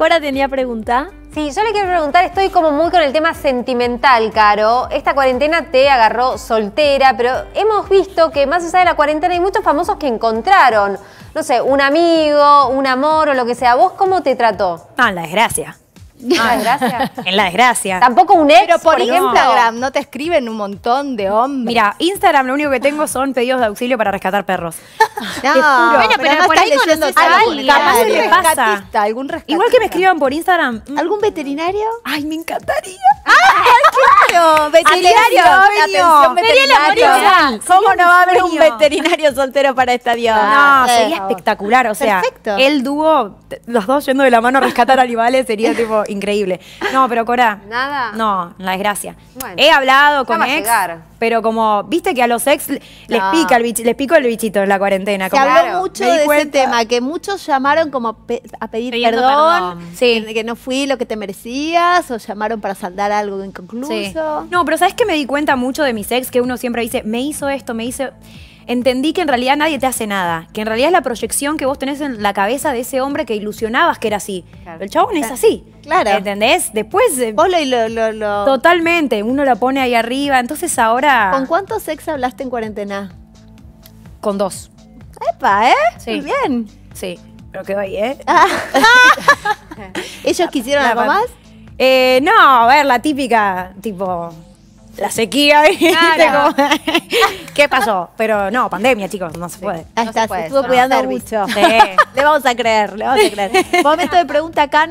Cora tenía pregunta. Sí, yo le quiero preguntar, estoy como muy con el tema sentimental, Caro. Esta cuarentena te agarró soltera, pero hemos visto que más allá de la cuarentena hay muchos famosos que encontraron, no sé, un amigo, un amor o lo que sea. ¿Vos cómo te trató? Ah, la desgracia. Ah, gracias. En la desgracia. Tampoco un ex, Pero por, por, ejemplo. Instagram no te escriben un montón de hombres. Mira, Instagram lo único que tengo son pedidos de auxilio para rescatar perros. no, juro. Bueno, pero además por ahí leyendo conoces a algo. alguien. Capaz le pasa. algún. Igual que me escriban por Instagram. mm, ¿Algún veterinario? Ay, me encantaría. Claro, veterinario. Atención, veterinario. ¿Cómo no va a haber un veterinario soltero para esta diosa? No, sería espectacular. O sea, Perfecto. el dúo, los dos yendo de la mano a rescatar animales sería tipo increíble. No, pero Cora. Nada. No, la desgracia. Bueno. He hablado con ex, llegar. Pero como, viste que a los ex les No. pica el bichito, les picó el bichito en la cuarentena. Se como- habló Claro, mucho de ese cuenta. tema, que muchos llamaron como pe- a pedir Pidiendo perdón, perdón. Sí. que, que no fui lo que te merecías, o llamaron para saldar algo inconcluso. Sí. No, pero ¿sabes que me di cuenta mucho de mis ex? Que uno siempre dice, me hizo esto, me hizo... Entendí que en realidad nadie te hace nada. Que en realidad es la proyección que vos tenés en la cabeza de ese hombre que ilusionabas que era así. Claro. El chabón es así. Claro. ¿Entendés? Después... eh, Vos lo, lo, Totalmente. Uno lo pone ahí arriba. Entonces ahora... ¿Con cuántos ex hablaste en cuarentena? Con dos. Epa, ¿eh? Sí. Muy bien. Sí. Pero quedó ahí, ¿eh? ¿Ellos quisieron La algo más? Eh, no, a ver, la típica, tipo, la sequía, ¿viste? Claro. Como- ¿Qué pasó? Pero no, pandemia, chicos, no se puede. Ahí No está, se puede, estuvo cuidando mucho. Sí. Le vamos a creer, le vamos a creer. Momento de pregunta acá.